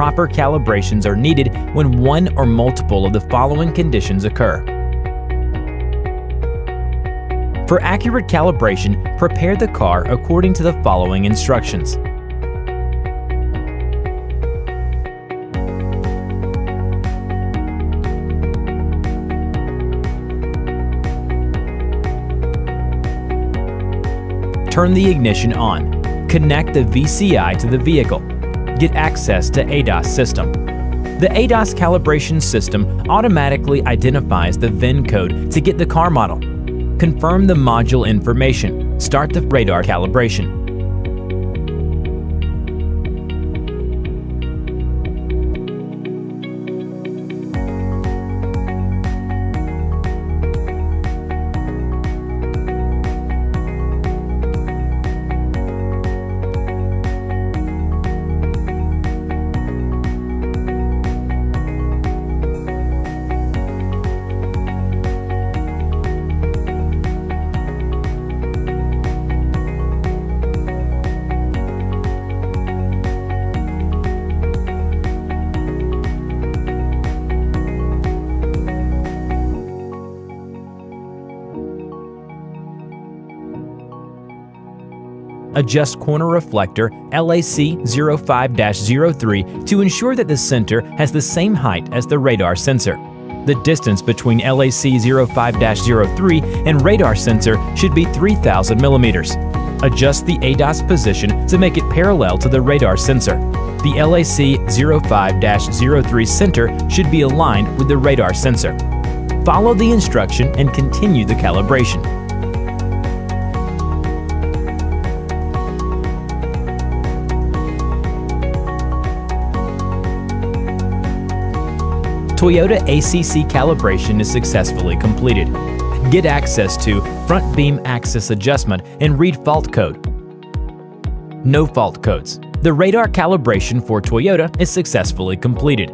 proper calibrations are needed when one or multiple of the following conditions occur. For accurate calibration, prepare the car according to the following instructions. Turn the ignition on. Connect the VCI to the vehicle. Get access to ADAS system. The ADAS calibration system automatically identifies the VIN code to get the car model. Confirm the module information. Start the radar calibration. Adjust corner reflector LAC 05-03 to ensure that the center has the same height as the radar sensor. The distance between LAC 05-03 and radar sensor should be 3,000 millimeters. Adjust the ADAS position to make it parallel to the radar sensor. The LAC 05-03 center should be aligned with the radar sensor. Follow the instruction and continue the calibration. Toyota ACC calibration is successfully completed. Get access to front beam axis adjustment and read fault code. No fault codes. The radar calibration for Toyota is successfully completed.